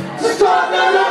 Stop the